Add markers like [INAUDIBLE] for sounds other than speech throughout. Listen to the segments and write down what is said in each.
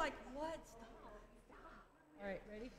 like, what? Stop. All right, ready?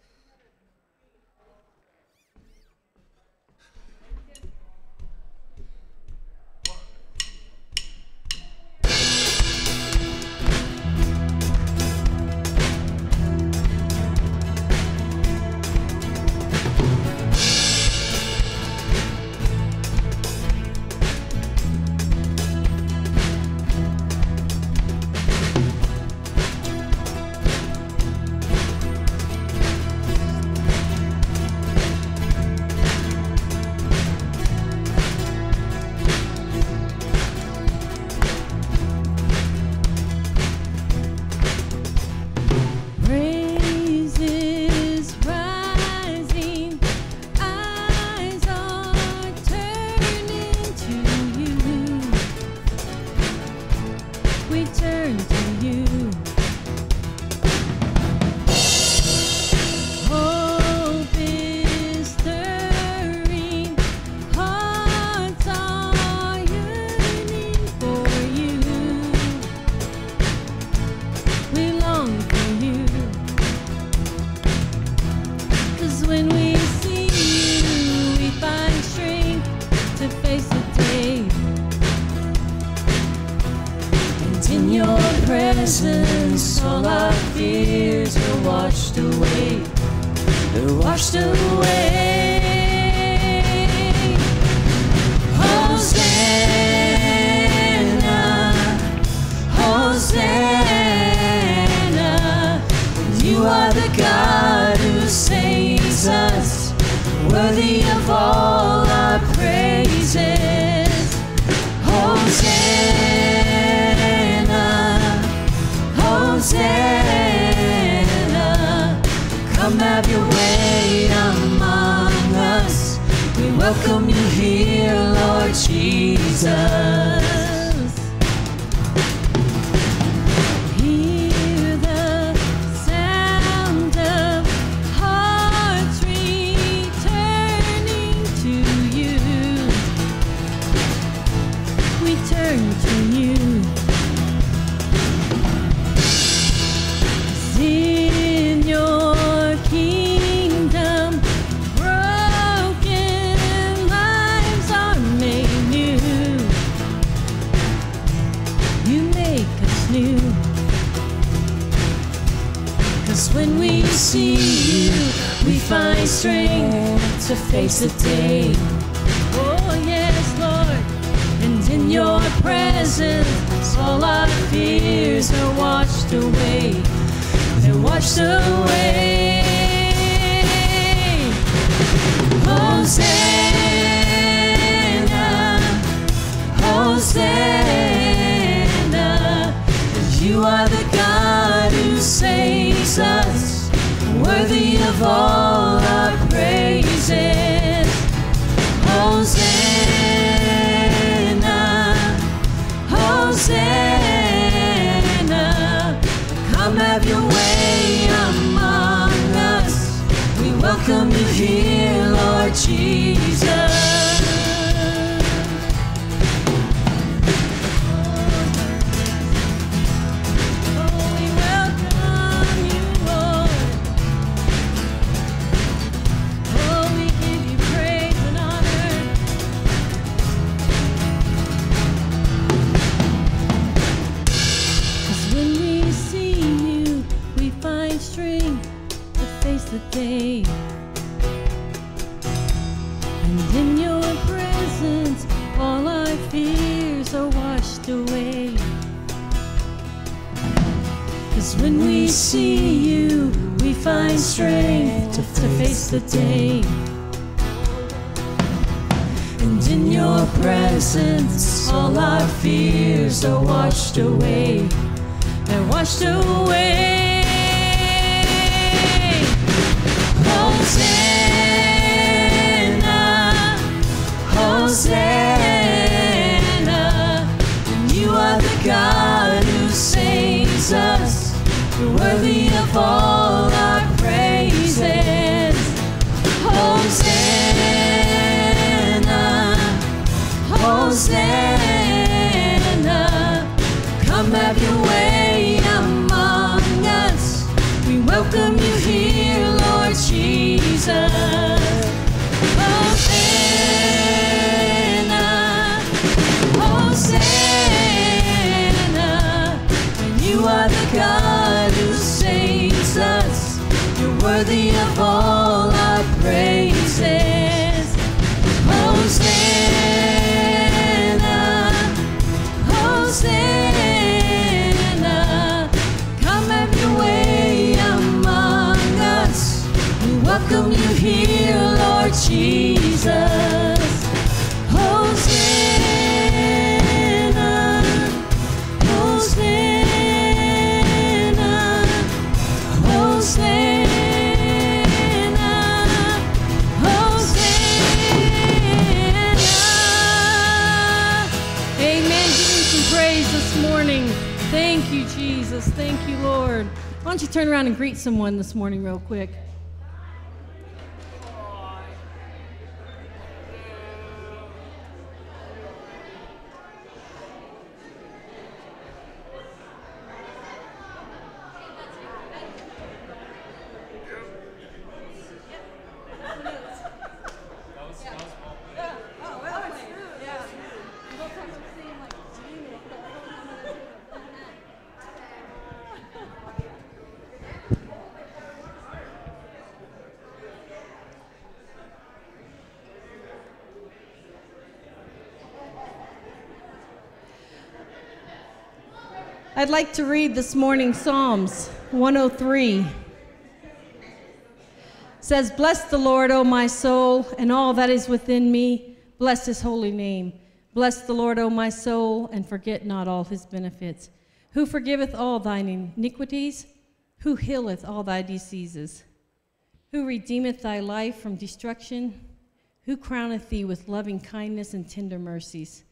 to face the day. And in your presence, all our fears are washed away. They're washed away. Hosanna, Hosanna, and you are the God who saves us. You're worthy don't you turn around and greet someone this morning, real quick? I'd like to read this morning Psalms 103. It says, Bless the Lord, O my soul, and all that is within me. Bless his holy name. Bless the Lord, O my soul, and forget not all his benefits. Who forgiveth all thine iniquities? Who healeth all thy diseases? Who redeemeth thy life from destruction? Who crowneth thee with loving kindness and tender mercies?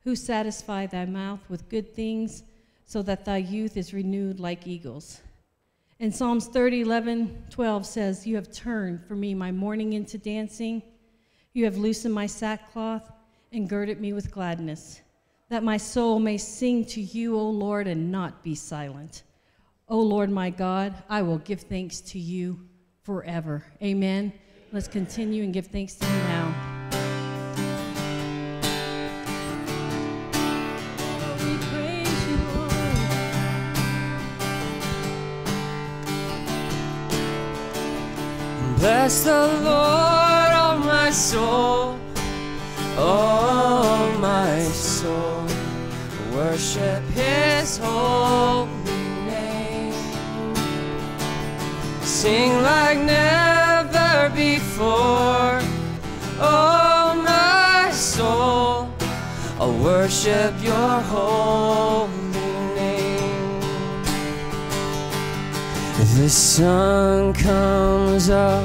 Who satisfy thy mouth with good things? So that thy youth is renewed like eagles. And Psalms 30, 11, 12 says, You have turned for me my mourning into dancing. You have loosened my sackcloth and girded me with gladness, that my soul may sing to you, O Lord, and not be silent. O Lord my God, I will give thanks to you forever. Amen. Let's continue and give thanks to you. Bless the Lord, oh my soul, oh my soul. Worship His holy name. Sing like never before, oh my soul. I'll worship Your holy name. The sun comes up,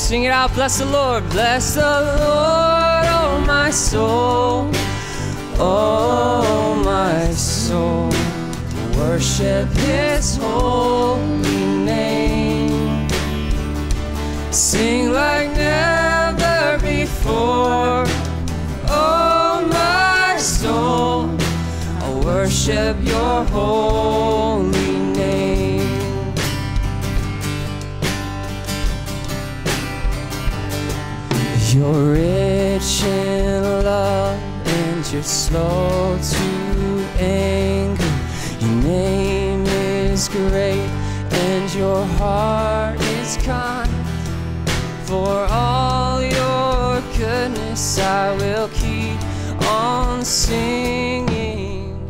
Sing it out, bless the Lord, bless the Lord, oh my soul, oh my soul. Worship His holy name. Sing like never before, oh my soul. I worship your holy You're rich in love and you're slow to anger. Your name is great and your heart is kind. For all your goodness, I will keep on singing.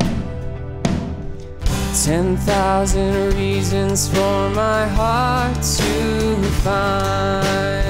Ten thousand reasons for my heart to find.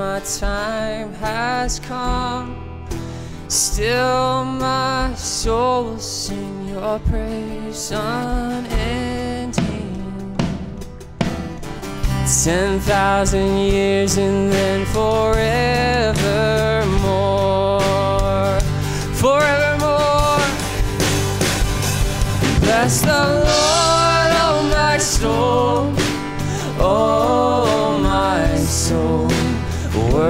my time has come. Still, my soul will sing your praise unending. Ten thousand years and then forevermore. Forevermore. Bless the Lord, oh my soul.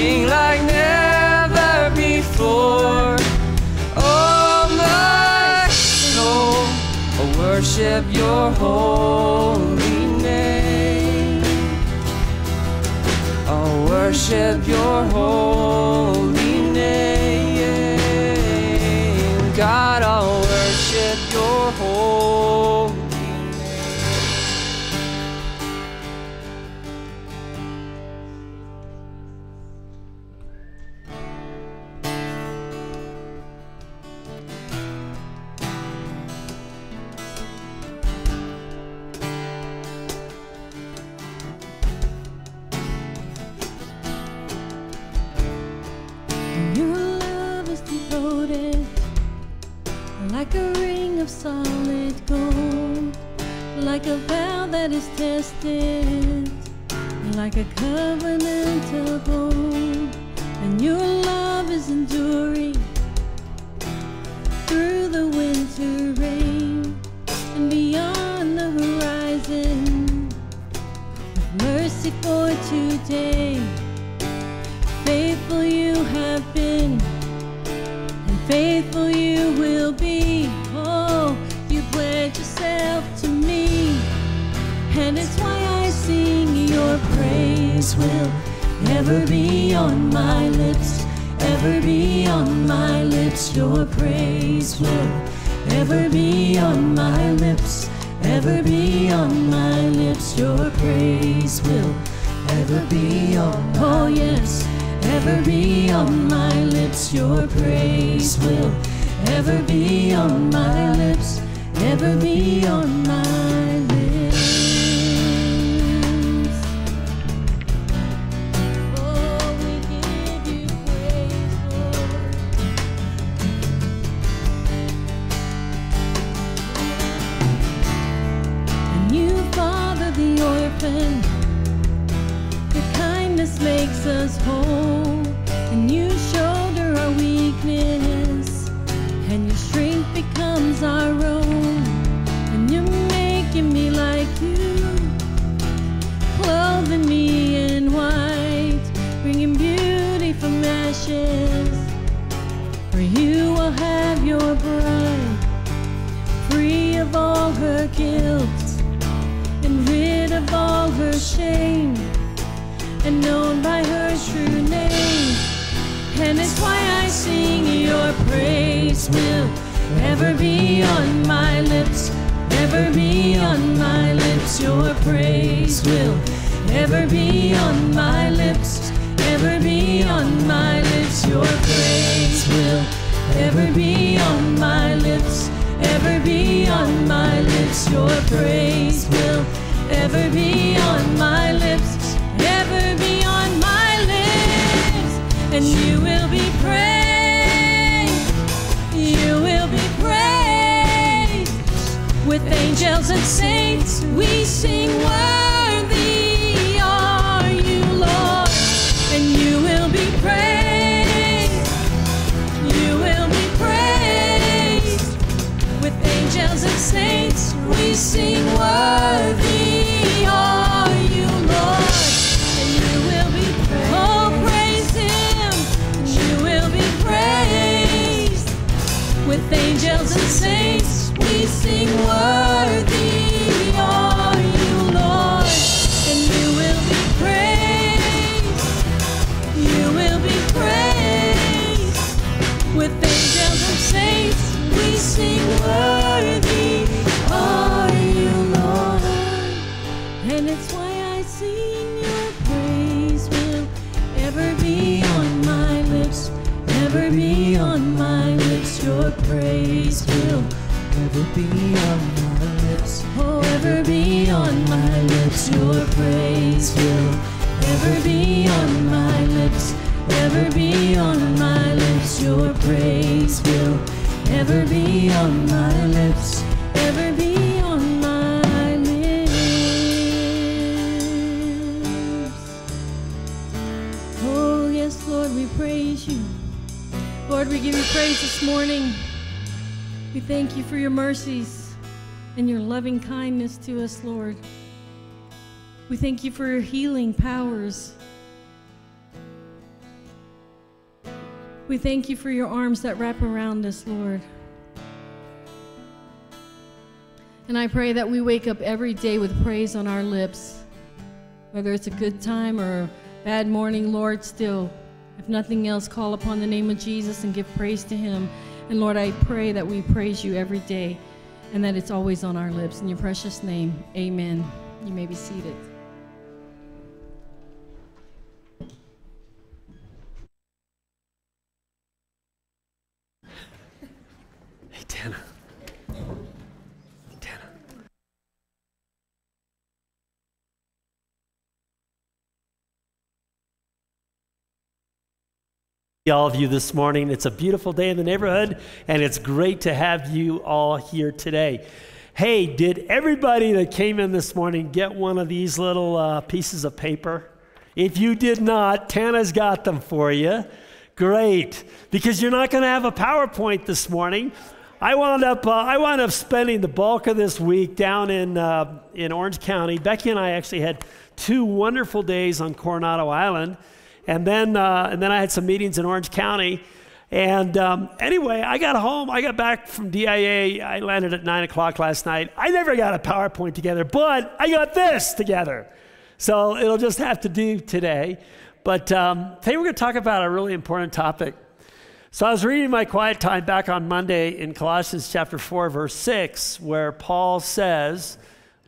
Sing like never before. Oh my soul. I worship your holy name. I worship your holy name. God, I worship your holy that is tested, like a covenant of old. And your love is enduring through the winter rain and beyond the horizon. With mercy for today. Faithful you have been, and faithful you will be. And it's why I sing your praise will ever be on my lips, ever be on my lips. Your praise will ever be on my lips, ever be on my lips. Your praise will ever be on oh yes ever be on my lips your praise will ever be on my lips ever be on my thank you for your healing powers. We thank you for your arms that wrap around us, Lord. And I pray that we wake up every day with praise on our lips. Whether it's a good time or a bad morning, Lord, still, if nothing else, call upon the name of Jesus and give praise to him. And Lord, I pray that we praise you every day and that it's always on our lips. In your precious name, amen. You may be seated. Tana. Tana. All of you this morning. It's a beautiful day in the neighborhood, and it's great to have you all here today. Hey, did everybody that came in this morning get one of these little uh, pieces of paper? If you did not, Tana's got them for you. Great, because you're not going to have a PowerPoint this morning. I wound up uh, I wound up spending the bulk of this week down in uh, in Orange County. Becky and I actually had two wonderful days on Coronado Island, and then uh, and then I had some meetings in Orange County. And um, anyway, I got home. I got back from DIA. I landed at nine o'clock last night. I never got a PowerPoint together, but I got this together. So it'll just have to do today. But um, today we're going to talk about a really important topic. So I was reading my quiet time back on Monday in Colossians chapter 4, verse 6, where Paul says,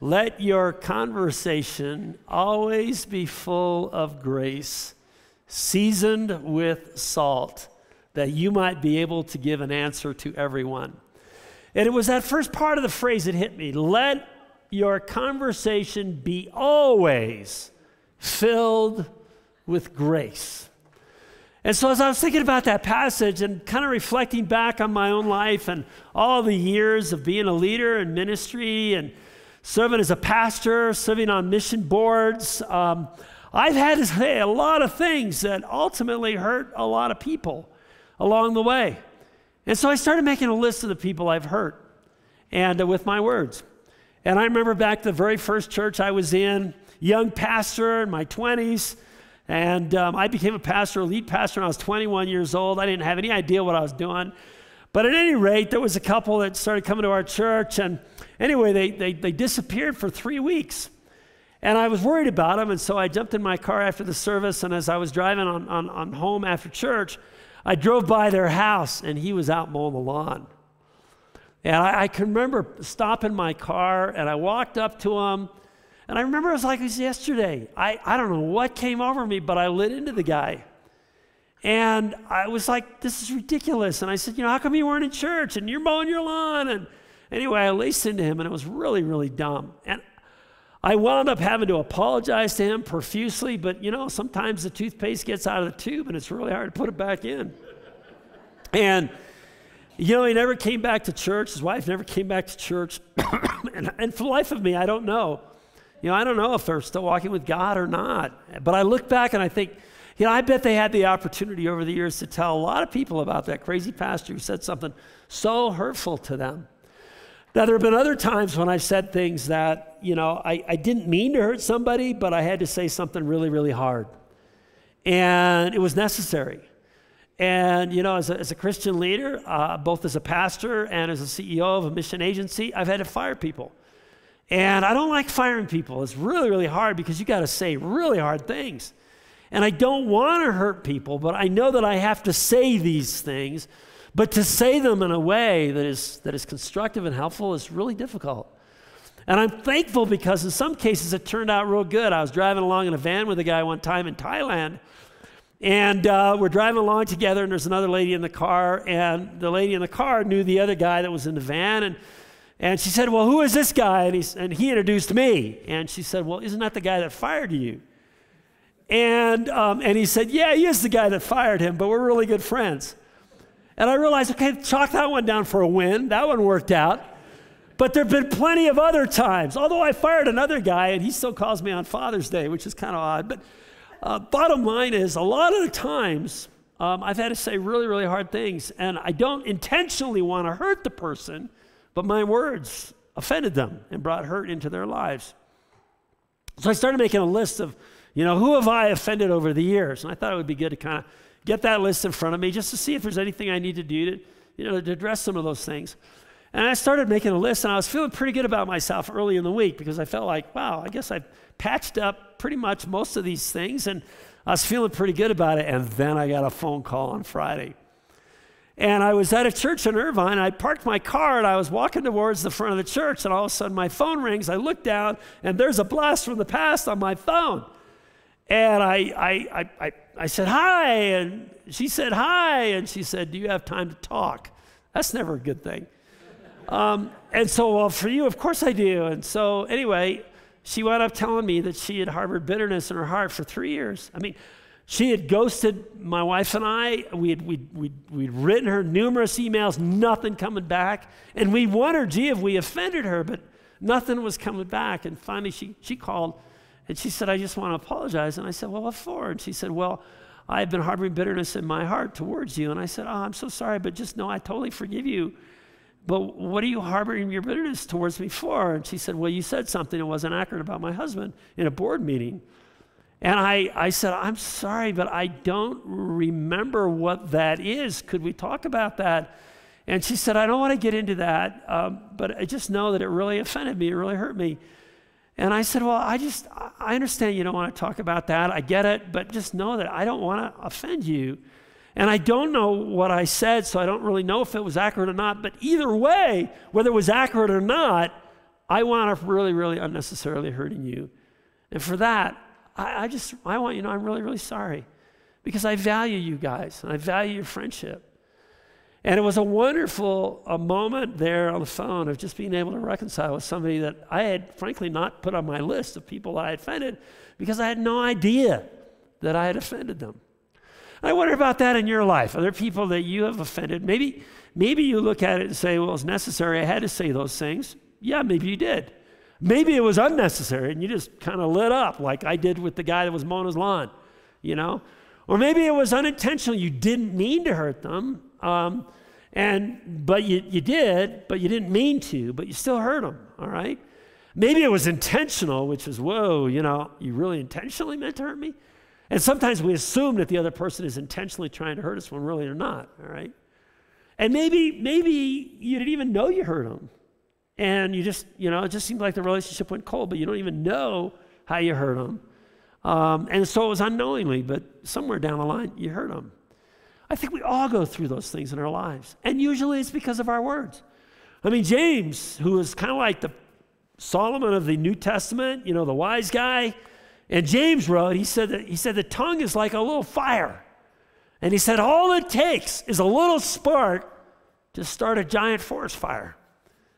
Let your conversation always be full of grace, seasoned with salt, that you might be able to give an answer to everyone. And it was that first part of the phrase that hit me. Let your conversation be always filled with grace. And so, as I was thinking about that passage and kind of reflecting back on my own life and all the years of being a leader in ministry and serving as a pastor, serving on mission boards, um, I've had to say a lot of things that ultimately hurt a lot of people along the way. And so I started making a list of the people I've hurt and uh, with my words. And I remember back to the very first church I was in, young pastor in my 20s. And um, I became a pastor, lead pastor, when I was 21 years old. I didn't have any idea what I was doing. But at any rate, there was a couple that started coming to our church. And anyway, they, they, they disappeared for three weeks. And I was worried about them. And so I jumped in my car after the service. And as I was driving on, on, on home after church, I drove by their house, and he was out mowing the lawn. And I, I can remember stopping my car, and I walked up to him. And I remember it was like it was yesterday. I, I don't know what came over me, but I lit into the guy. And I was like, this is ridiculous. And I said, you know, how come you weren't in church and you're mowing your lawn? And anyway, I laced into him and it was really, really dumb. And I wound up having to apologize to him profusely, but you know, sometimes the toothpaste gets out of the tube and it's really hard to put it back in. And you know, he never came back to church. His wife never came back to church. [COUGHS] and, and for the life of me, I don't know. You know, I don't know if they're still walking with God or not. But I look back and I think, you know, I bet they had the opportunity over the years to tell a lot of people about that crazy pastor who said something so hurtful to them. Now, there have been other times when I've said things that, you know, I, I didn't mean to hurt somebody, but I had to say something really, really hard. And it was necessary. And, you know, as a, as a Christian leader, uh, both as a pastor and as a CEO of a mission agency, I've had to fire people. And I don't like firing people. It's really, really hard because you got to say really hard things. And I don't want to hurt people, but I know that I have to say these things. But to say them in a way that is, that is constructive and helpful is really difficult. And I'm thankful because in some cases it turned out real good. I was driving along in a van with a guy one time in Thailand, And uh, we're driving along together, and there's another lady in the car, and the lady in the car knew the other guy that was in the van, and and she said, Well, who is this guy? And he, and he introduced me. And she said, Well, isn't that the guy that fired you? And, um, and he said, Yeah, he is the guy that fired him, but we're really good friends. And I realized, okay, chalk that one down for a win. That one worked out. But there have been plenty of other times. Although I fired another guy, and he still calls me on Father's Day, which is kind of odd. But uh, bottom line is, a lot of the times, um, I've had to say really, really hard things. And I don't intentionally want to hurt the person, but my words offended them and brought hurt into their lives. So I started making a list of you know, who have I offended over the years? And I thought it would be good to kind of get that list in front of me just to see if there's anything I need to do to, you know, to address some of those things. And I started making a list, and I was feeling pretty good about myself early in the week because I felt like, wow, I guess I've patched up pretty much most of these things, and I was feeling pretty good about it. And then I got a phone call on Friday. And I was at a church in Irvine. I parked my car and I was walking towards the front of the church, and all of a sudden my phone rings. I look down, and there's a blast from the past on my phone. And I, I, I, I, said, Hi. And she said, Hi. And she said, Do you have time to talk? That's never a good thing. Um, and so, well, for you, of course I do. And so, anyway, she wound up telling me that she had harbored bitterness in her heart for three years. I mean, she had ghosted my wife and I. We had, we'd, we'd, we'd written her numerous emails, nothing coming back. And we wondered, gee, if we offended her, but nothing was coming back. And finally, she, she called and she said, I just want to apologize. And I said, Well, what for? And she said, Well, I've been harboring bitterness in my heart towards you. And I said, Oh, I'm so sorry, but just know I totally forgive you. But what are you harboring your bitterness towards me for? And she said, Well, you said something that wasn't accurate about my husband in a board meeting. And I, I said, I'm sorry, but I don't remember what that is. Could we talk about that? And she said, I don't want to get into that, um, but I just know that it really offended me, it really hurt me. And I said, Well, I just, I understand you don't want to talk about that. I get it, but just know that I don't want to offend you. And I don't know what I said, so I don't really know if it was accurate or not. But either way, whether it was accurate or not, I wound up really, really unnecessarily hurting you. And for that, I, I just, I want you to know I'm really, really sorry because I value you guys and I value your friendship. And it was a wonderful a moment there on the phone of just being able to reconcile with somebody that I had, frankly, not put on my list of people I offended because I had no idea that I had offended them. I wonder about that in your life. Are there people that you have offended? Maybe, maybe you look at it and say, well, it's necessary. I had to say those things. Yeah, maybe you did. Maybe it was unnecessary and you just kind of lit up like I did with the guy that was mowing his lawn, you know? Or maybe it was unintentional. You didn't mean to hurt them. Um, and but you, you did, but you didn't mean to, but you still hurt them, all right? Maybe it was intentional, which is, whoa, you know, you really intentionally meant to hurt me? And sometimes we assume that the other person is intentionally trying to hurt us when really they're not, all right? And maybe, maybe you didn't even know you hurt them. And you just, you know, it just seemed like the relationship went cold, but you don't even know how you hurt them. Um, and so it was unknowingly, but somewhere down the line, you hurt them. I think we all go through those things in our lives. And usually it's because of our words. I mean, James, who is kind of like the Solomon of the New Testament, you know, the wise guy, and James wrote, he said that he said the tongue is like a little fire. And he said all it takes is a little spark to start a giant forest fire.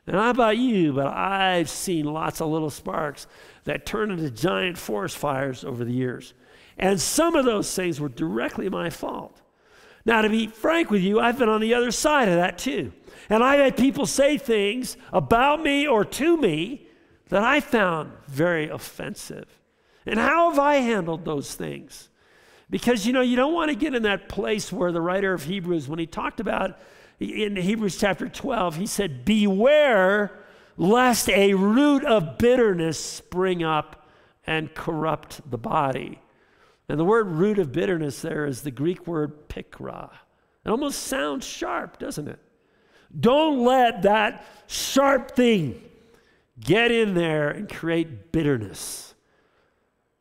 And how about you, but I've seen lots of little sparks that turn into giant forest fires over the years. And some of those things were directly my fault. Now, to be frank with you, I've been on the other side of that too. And I've had people say things about me or to me that I found very offensive. And how have I handled those things? Because, you know, you don't want to get in that place where the writer of Hebrews, when he talked about in Hebrews chapter 12, he said, Beware lest a root of bitterness spring up and corrupt the body. And the word root of bitterness there is the Greek word pikra. It almost sounds sharp, doesn't it? Don't let that sharp thing get in there and create bitterness.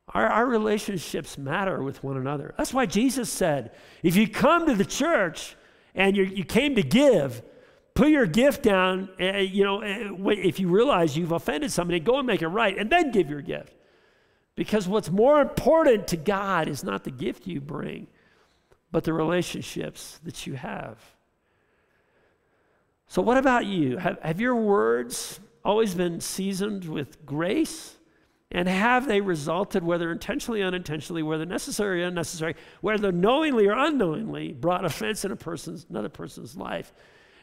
Our, our relationships matter with one another. That's why Jesus said, if you come to the church and you came to give, put your gift down. Uh, you know, uh, if you realize you've offended somebody, go and make it right, and then give your gift. Because what's more important to God is not the gift you bring, but the relationships that you have. So, what about you? Have, have your words always been seasoned with grace? And have they resulted, whether intentionally or unintentionally, whether necessary or unnecessary, whether knowingly or unknowingly, brought offense in a person's, another person's life?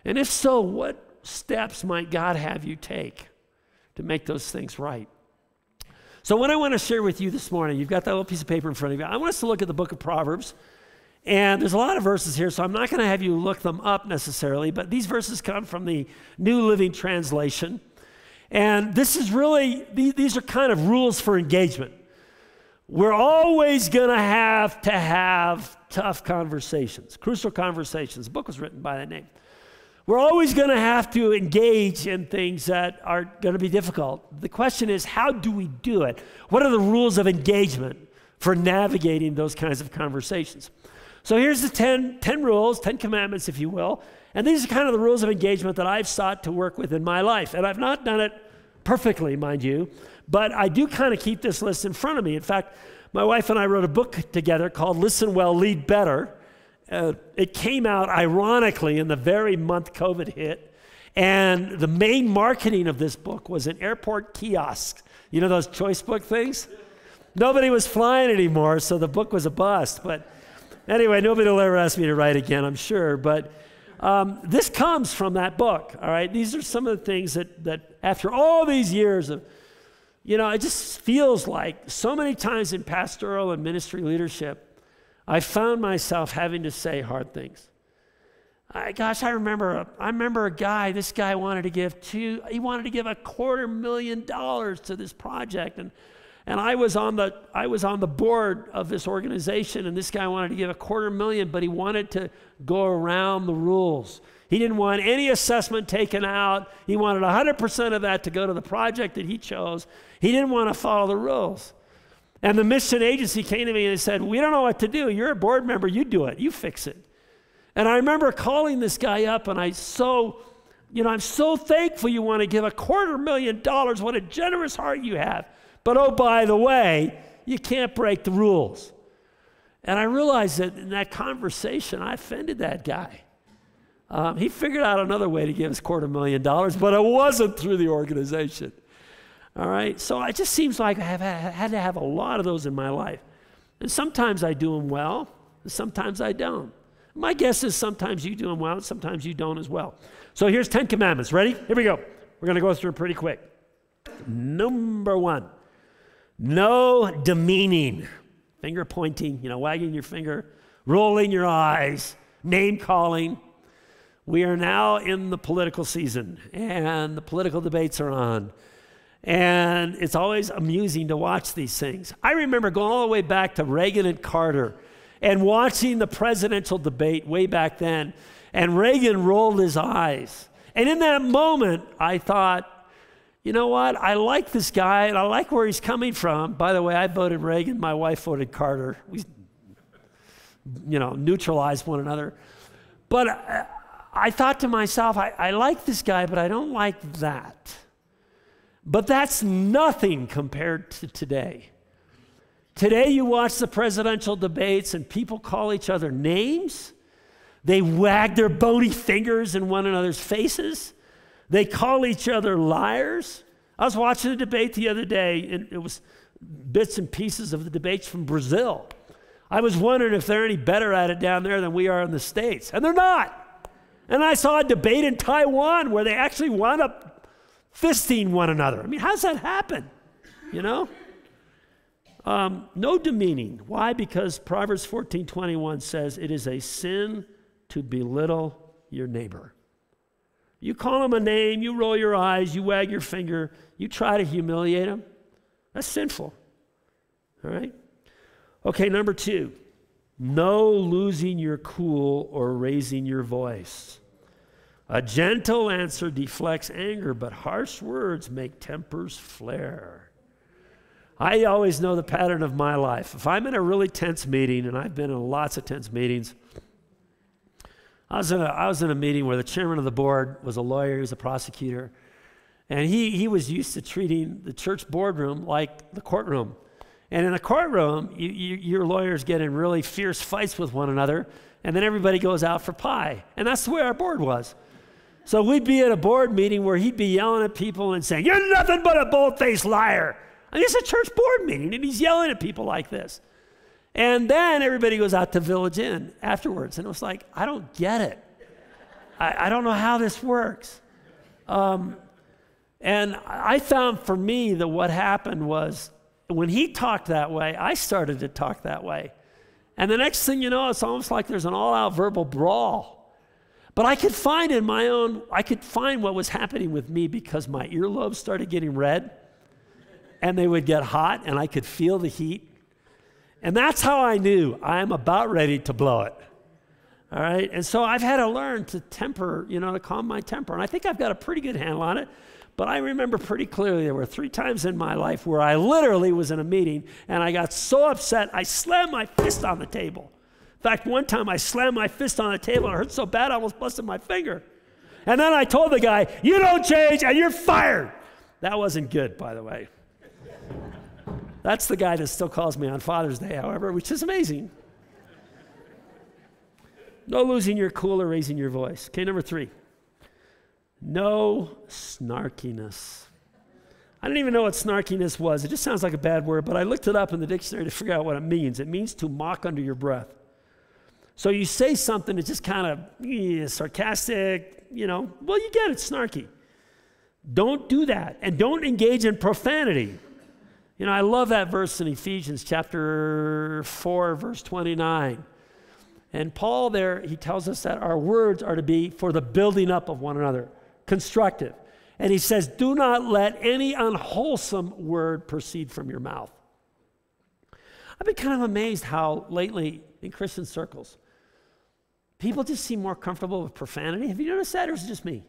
And if so, what steps might God have you take to make those things right? So, what I want to share with you this morning, you've got that little piece of paper in front of you. I want us to look at the book of Proverbs. And there's a lot of verses here, so I'm not going to have you look them up necessarily, but these verses come from the New Living Translation. And this is really, these are kind of rules for engagement. We're always going to have to have tough conversations, crucial conversations. The book was written by that name. We're always going to have to engage in things that are going to be difficult. The question is, how do we do it? What are the rules of engagement for navigating those kinds of conversations? So here's the 10, 10 rules, 10 commandments, if you will. And these are kind of the rules of engagement that I've sought to work with in my life. And I've not done it perfectly, mind you, but I do kind of keep this list in front of me. In fact, my wife and I wrote a book together called Listen Well, Lead Better. Uh, it came out ironically in the very month COVID hit. And the main marketing of this book was an airport kiosk. You know those choice book things? Nobody was flying anymore, so the book was a bust. But anyway, nobody will ever ask me to write again, I'm sure. But um, this comes from that book, all right? These are some of the things that, that, after all these years of, you know, it just feels like so many times in pastoral and ministry leadership, I found myself having to say hard things. I, gosh, I remember, a, I remember a guy, this guy wanted to give two, he wanted to give a quarter million dollars to this project. And and I was on the I was on the board of this organization, and this guy wanted to give a quarter million, but he wanted to go around the rules. He didn't want any assessment taken out. He wanted 100% of that to go to the project that he chose. He didn't want to follow the rules. And the mission agency came to me and said, We don't know what to do. You're a board member. You do it. You fix it. And I remember calling this guy up, and I so, you know, I'm so thankful you want to give a quarter million dollars. What a generous heart you have. But oh, by the way, you can't break the rules. And I realized that in that conversation, I offended that guy. Um, he figured out another way to give us quarter million dollars, but it wasn't through the organization. All right? So it just seems like I have had to have a lot of those in my life. And sometimes I do them well, and sometimes I don't. My guess is sometimes you do them well, and sometimes you don't as well. So here's 10 commandments. Ready? Here we go. We're going to go through them pretty quick. Number one no demeaning, finger pointing, you know, wagging your finger, rolling your eyes, name calling. We are now in the political season, and the political debates are on. And it's always amusing to watch these things. I remember going all the way back to Reagan and Carter and watching the presidential debate way back then. And Reagan rolled his eyes. And in that moment, I thought, you know what? I like this guy and I like where he's coming from. By the way, I voted Reagan, my wife voted Carter. We, you know, neutralized one another. But I, I thought to myself, I, I like this guy, but I don't like that. But that's nothing compared to today. Today, you watch the presidential debates and people call each other names. They wag their bony fingers in one another's faces. They call each other liars. I was watching a debate the other day, and it was bits and pieces of the debates from Brazil. I was wondering if they're any better at it down there than we are in the States, and they're not. And I saw a debate in Taiwan where they actually wound up fisting one another. I mean, how's that happen? You know? Um, no demeaning. Why? Because Proverbs 14 21 says, It is a sin to belittle your neighbor. You call him a name, you roll your eyes, you wag your finger, you try to humiliate him. That's sinful. All right? Okay, number two, no losing your cool or raising your voice. A gentle answer deflects anger, but harsh words make tempers flare. I always know the pattern of my life. If I'm in a really tense meeting, and I've been in lots of tense meetings, I was, in a, I was in a meeting where the chairman of the board was a lawyer, he was a prosecutor, and he, he was used to treating the church boardroom like the courtroom. And in a courtroom, you, you, your lawyers get in really fierce fights with one another, and then everybody goes out for pie. And that's the way our board was. So we'd be at a board meeting where he'd be yelling at people and saying, You're nothing but a bold faced liar. I mean, it's a church board meeting, and he's yelling at people like this. And then everybody goes out to Village Inn afterwards. And it was like, I don't get it. I, I don't know how this works. Um, and I found for me that what happened was when he talked that way, I started to talk that way. And the next thing you know, it's almost like there's an all out verbal brawl. But I could find in my own, I could find what was happening with me because my earlobes started getting red and they would get hot and I could feel the heat. And that's how I knew I'm about ready to blow it. All right. And so I've had to learn to temper, you know, to calm my temper. And I think I've got a pretty good handle on it. But I remember pretty clearly there were three times in my life where I literally was in a meeting and I got so upset I slammed my fist on the table. In fact, one time I slammed my fist on the table and it hurt so bad I almost busted my finger. And then I told the guy, You don't change and you're fired. That wasn't good, by the way. That's the guy that still calls me on Father's Day, however, which is amazing. No losing your cool or raising your voice. Okay, number three. No snarkiness. I didn't even know what snarkiness was. It just sounds like a bad word, but I looked it up in the dictionary to figure out what it means. It means to mock under your breath. So you say something that's just kind of yeah, sarcastic, you know, well, you get it, snarky. Don't do that. And don't engage in profanity. You know, I love that verse in Ephesians chapter 4, verse 29. And Paul there, he tells us that our words are to be for the building up of one another, constructive. And he says, Do not let any unwholesome word proceed from your mouth. I've been kind of amazed how lately in Christian circles, people just seem more comfortable with profanity. Have you noticed that, or is it just me?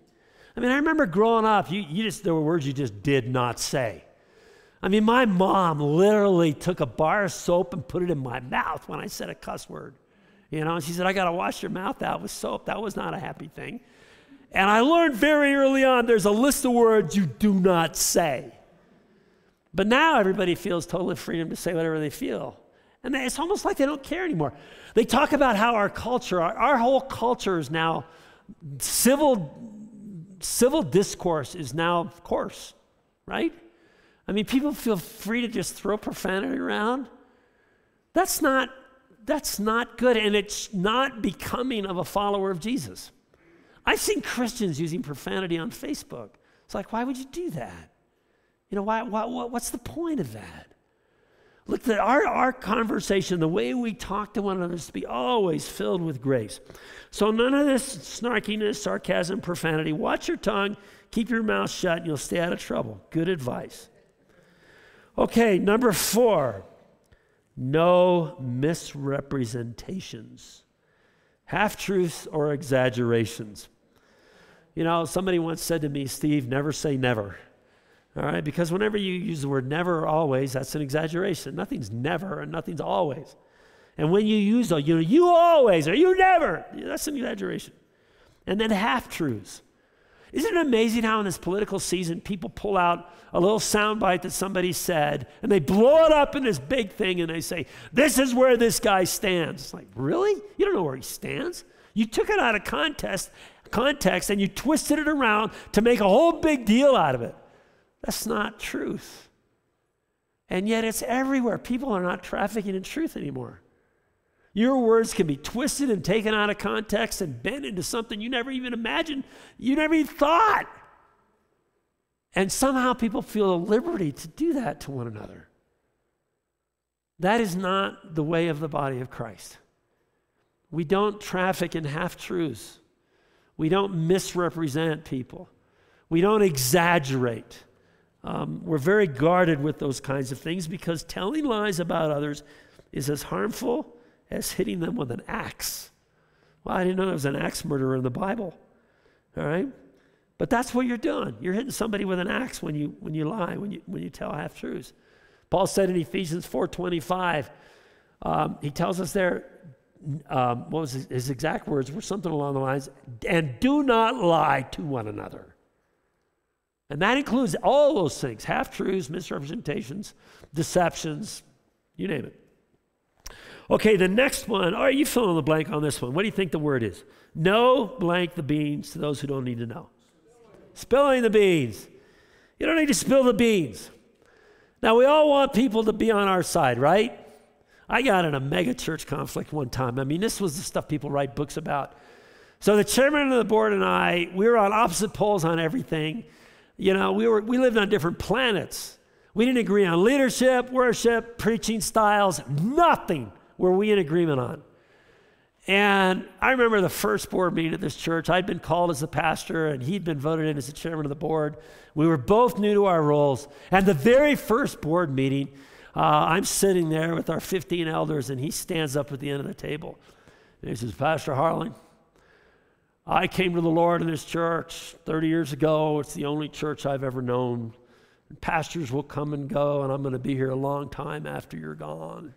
I mean, I remember growing up, you, you just, there were words you just did not say. I mean, my mom literally took a bar of soap and put it in my mouth when I said a cuss word. You know, she said, I got to wash your mouth out with soap. That was not a happy thing. And I learned very early on there's a list of words you do not say. But now everybody feels total freedom to say whatever they feel. And it's almost like they don't care anymore. They talk about how our culture, our, our whole culture is now civil, civil discourse is now coarse, right? I mean, people feel free to just throw profanity around. That's not, that's not good, and it's not becoming of a follower of Jesus. I've seen Christians using profanity on Facebook. It's like, why would you do that? You know, why, why, what's the point of that? Look, our, our conversation, the way we talk to one another, is to be always filled with grace. So, none of this snarkiness, sarcasm, profanity. Watch your tongue, keep your mouth shut, and you'll stay out of trouble. Good advice. Okay, number four, no misrepresentations, half truths or exaggerations. You know, somebody once said to me, Steve, never say never. All right, because whenever you use the word never or always, that's an exaggeration. Nothing's never and nothing's always. And when you use the, you know, you always or you never, that's an exaggeration. And then half truths. Isn't it amazing how in this political season people pull out a little soundbite that somebody said and they blow it up in this big thing and they say, This is where this guy stands. It's like, really? You don't know where he stands. You took it out of context, context and you twisted it around to make a whole big deal out of it. That's not truth. And yet it's everywhere. People are not trafficking in truth anymore. Your words can be twisted and taken out of context and bent into something you never even imagined, you never even thought. And somehow people feel a liberty to do that to one another. That is not the way of the body of Christ. We don't traffic in half truths. We don't misrepresent people. We don't exaggerate. Um, we're very guarded with those kinds of things because telling lies about others is as harmful as hitting them with an axe. Well, I didn't know there was an axe murderer in the Bible. All right? But that's what you're doing. You're hitting somebody with an axe when you, when you lie, when you, when you tell half truths. Paul said in Ephesians 4.25, um, he tells us there, um, what was his, his exact words were something along the lines, and do not lie to one another. And that includes all those things half truths, misrepresentations, deceptions, You name it. Okay, the next one. All right, you fill in the blank on this one. What do you think the word is? No blank the beans to those who don't need to know. Spilling the beans. You don't need to spill the beans. Now, we all want people to be on our side, right? I got in a mega church conflict one time. I mean, this was the stuff people write books about. So the chairman of the board and I, we were on opposite poles on everything. You know, we, were, we lived on different planets. We didn't agree on leadership, worship, preaching styles, nothing were we in agreement on. And I remember the first board meeting at this church. I'd been called as the pastor, and he'd been voted in as the chairman of the board. We were both new to our roles. And the very first board meeting, uh, I'm sitting there with our 15 elders, and he stands up at the end of the table. And he says, Pastor Harling, I came to the Lord in this church 30 years ago. It's the only church I've ever known. Pastors will come and go, and I'm going to be here a long time after you're gone.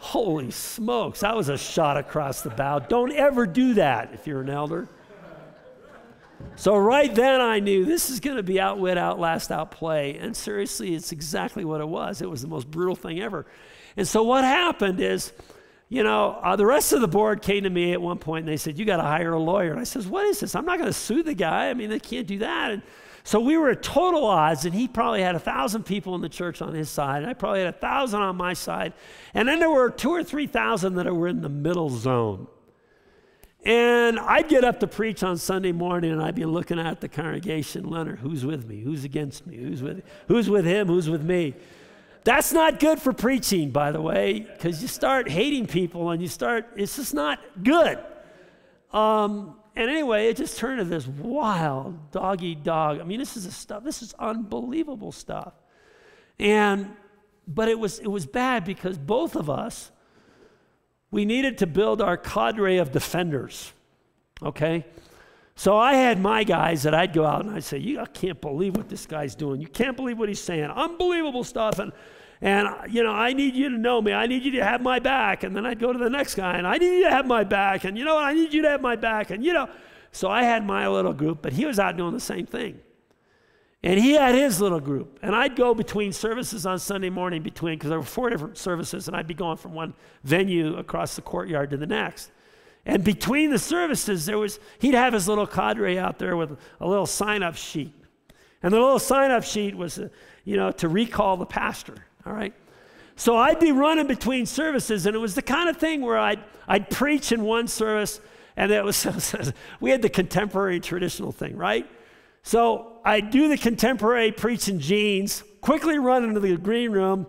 Holy smokes, that was a shot across the bow. Don't ever do that if you're an elder. So, right then, I knew this is going to be outwit, outlast, outplay. And seriously, it's exactly what it was. It was the most brutal thing ever. And so, what happened is, you know, uh, the rest of the board came to me at one point and they said, You got to hire a lawyer. And I says, What is this? I'm not going to sue the guy. I mean, they can't do that. And so we were at total odds, and he probably had a thousand people in the church on his side, and I probably had a thousand on my side. And then there were two or three thousand that were in the middle zone. And I'd get up to preach on Sunday morning, and I'd be looking at the congregation, Leonard, who's with me? Who's against me? Who's with, who's with him? Who's with me? That's not good for preaching, by the way, because you start hating people and you start, it's just not good. Um, and anyway, it just turned into this wild doggy dog. I mean, this is stuff, this is unbelievable stuff. And but it was it was bad because both of us we needed to build our cadre of defenders. Okay? So I had my guys that I'd go out and I'd say, You I can't believe what this guy's doing. You can't believe what he's saying. Unbelievable stuff. And and, you know, I need you to know me. I need you to have my back. And then I'd go to the next guy and I need you to have my back. And, you know, I need you to have my back. And, you know, so I had my little group, but he was out doing the same thing. And he had his little group. And I'd go between services on Sunday morning, between, because there were four different services, and I'd be going from one venue across the courtyard to the next. And between the services, there was, he'd have his little cadre out there with a little sign up sheet. And the little sign up sheet was, uh, you know, to recall the pastor. All right? So I'd be running between services, and it was the kind of thing where I'd, I'd preach in one service, and it was, [LAUGHS] we had the contemporary traditional thing, right? So I'd do the contemporary preaching jeans, quickly run into the green room,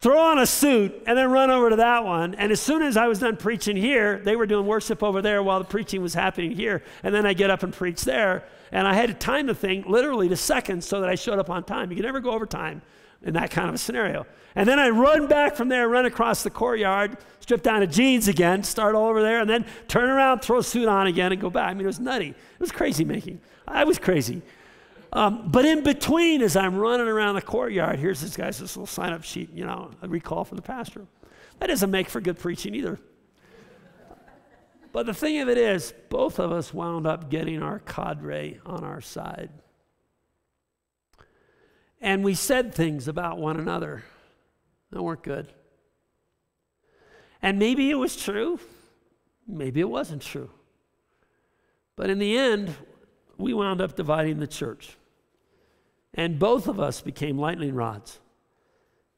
throw on a suit, and then run over to that one. And as soon as I was done preaching here, they were doing worship over there while the preaching was happening here. And then I get up and preach there. And I had to time the thing literally to seconds so that I showed up on time. You can never go over time in that kind of a scenario. And then I run back from there, run across the courtyard, strip down to jeans again, start all over there, and then turn around, throw a suit on again, and go back. I mean, it was nutty. It was crazy making. I was crazy. Um, but in between, as I'm running around the courtyard, here's this guy's this little sign up sheet, you know, a recall for the pastor. That doesn't make for good preaching either. But the thing of it is, both of us wound up getting our cadre on our side. And we said things about one another that weren't good. And maybe it was true, maybe it wasn't true. But in the end, we wound up dividing the church. And both of us became lightning rods.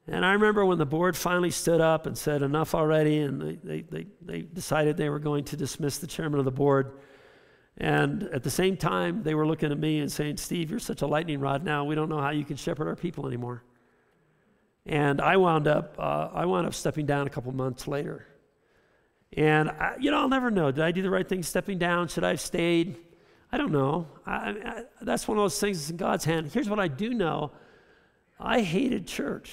And I remember when the board finally stood up and said, enough already, and they, they, they, they decided they were going to dismiss the chairman of the board. And at the same time, they were looking at me and saying, Steve, you're such a lightning rod now. We don't know how you can shepherd our people anymore. And I wound up, uh, I wound up stepping down a couple months later. And, I, you know, I'll never know. Did I do the right thing stepping down? Should I have stayed? I don't know. I, I, that's one of those things that's in God's hand. Here's what I do know I hated church,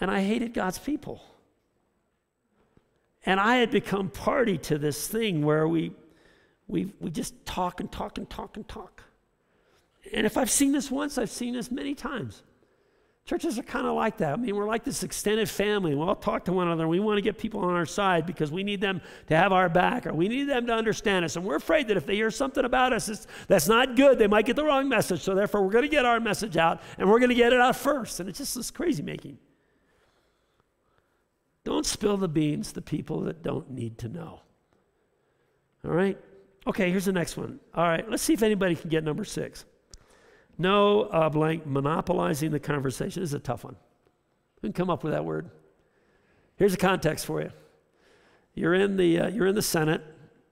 and I hated God's people. And I had become party to this thing where we we, we just talk and talk and talk and talk. And if I've seen this once, I've seen this many times. Churches are kind of like that. I mean, we're like this extended family. We all talk to one another. We want to get people on our side because we need them to have our back or we need them to understand us. And we're afraid that if they hear something about us that's not good, they might get the wrong message. So therefore, we're going to get our message out and we're going to get it out first. And it's just this crazy making. Don't spill the beans to people that don't need to know. All right? Okay, here's the next one. All right, let's see if anybody can get number six. No, uh, blank, monopolizing the conversation this is a tough one. Who can come up with that word? Here's the context for you. You're in the, uh, you're in the Senate,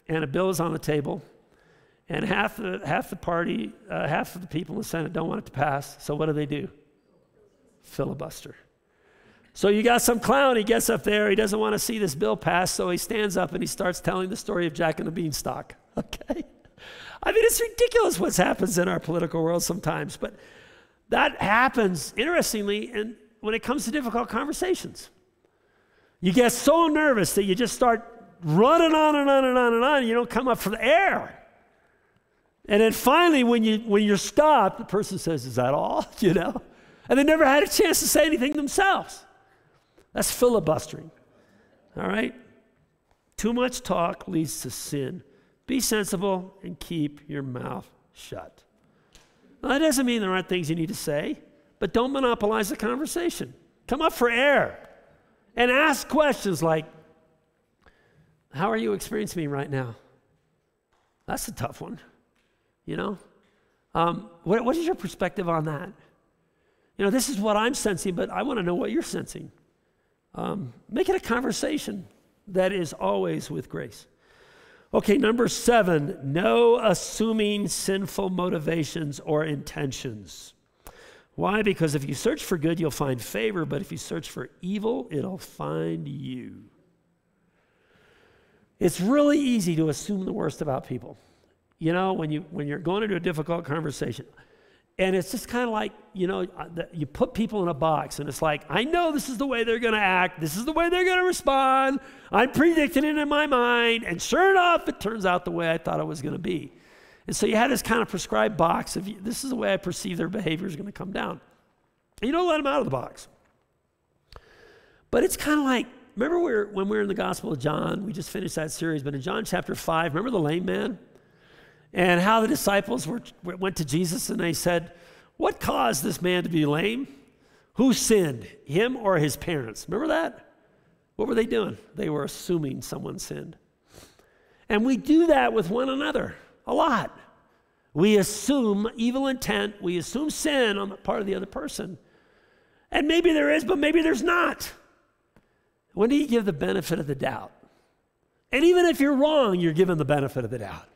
and a bill is on the table, and half the, half the party, uh, half of the people in the Senate don't want it to pass. So what do they do? Filibuster. So you got some clown, he gets up there, he doesn't want to see this bill pass, so he stands up and he starts telling the story of Jack and the Beanstalk. [LAUGHS] Okay? I mean, it's ridiculous what happens in our political world sometimes, but that happens, interestingly, and when it comes to difficult conversations. You get so nervous that you just start running on and on and on and on, and you don't come up for the air. And then finally, when, you, when you're stopped, the person says, Is that all? [LAUGHS] You know? And they never had a chance to say anything themselves. That's filibustering. All right? Too much talk leads to sin. Be sensible and keep your mouth shut. Now, that doesn't mean there aren't things you need to say, but don't monopolize the conversation. Come up for air and ask questions like, How are you experiencing me right now? That's a tough one, you know? Um, what, what is your perspective on that? You know, this is what I'm sensing, but I want to know what you're sensing. Um, make it a conversation that is always with grace. Okay, number seven, no assuming sinful motivations or intentions. Why? Because if you search for good, you'll find favor, but if you search for evil, it'll find you. It's really easy to assume the worst about people. You know, when, you, when you're going into a difficult conversation, and it's just kind of like, you know, uh, you put people in a box, and it's like, I know this is the way they're going to act. This is the way they're going to respond. I'm predicting it in my mind. And sure enough, it turns out the way I thought it was going to be. And so you had this kind of prescribed box of this is the way I perceive their behavior is going to come down. And you don't let them out of the box. But it's kind of like, remember when we were in the Gospel of John? We just finished that series, but in John chapter 5, remember the lame man? And how the disciples were, went to Jesus and they said, What caused this man to be lame? Who sinned, him or his parents? Remember that? What were they doing? They were assuming someone sinned. And we do that with one another a lot. We assume evil intent, we assume sin on the part of the other person. And maybe there is, but maybe there's not. When do you give the benefit of the doubt? And even if you're wrong, you're given the benefit of the doubt.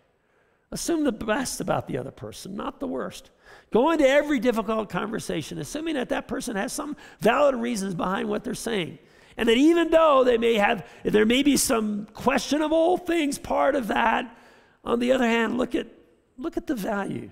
Assume the best about the other person, not the worst. Go into every difficult conversation, assuming that that person has some valid reasons behind what they're saying. And that even though they may have, there may be some questionable things part of that, on the other hand, look at, look at the value.